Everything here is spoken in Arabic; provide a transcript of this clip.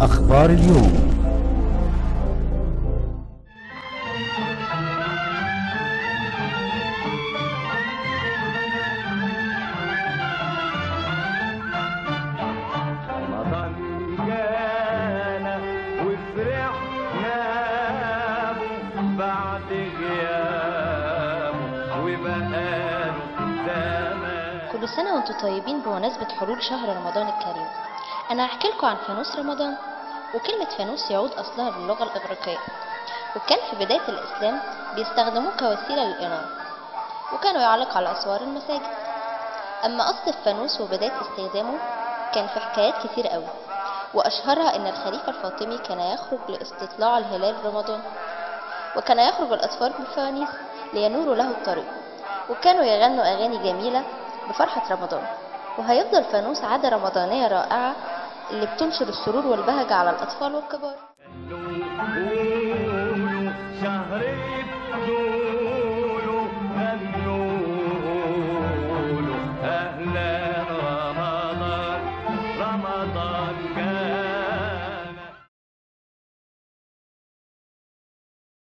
أخبار اليوم. رمضان جانا وفرحنا به بعد غيابه وبقاله زمان. كل سنة وأنتم طيبين بمناسبة حلول شهر رمضان الكريم. أنا هحكي لكم عن فانوس رمضان وكلمة فانوس يعود أصلها باللغة الإغريقية وكان في بداية الإسلام بيستخدموه كوسيلة للإنارة وكانوا يعلق على أسوار المساجد. أما أصل الفانوس وبداية استخدامه كان في حكايات كتير قوي وأشهرها إن الخليفة الفاطمي كان يخرج لاستطلاع الهلال رمضان وكان يخرج الأطفال بالفوانيس لينوروا له الطريق. وكانوا يغنوا أغاني جميلة بفرحة رمضان. وهيفضل فانوس عادة رمضانية رائعة اللي بتنشر السرور والبهجة على الأطفال والكبار. رمضان.